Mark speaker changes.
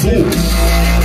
Speaker 1: fool.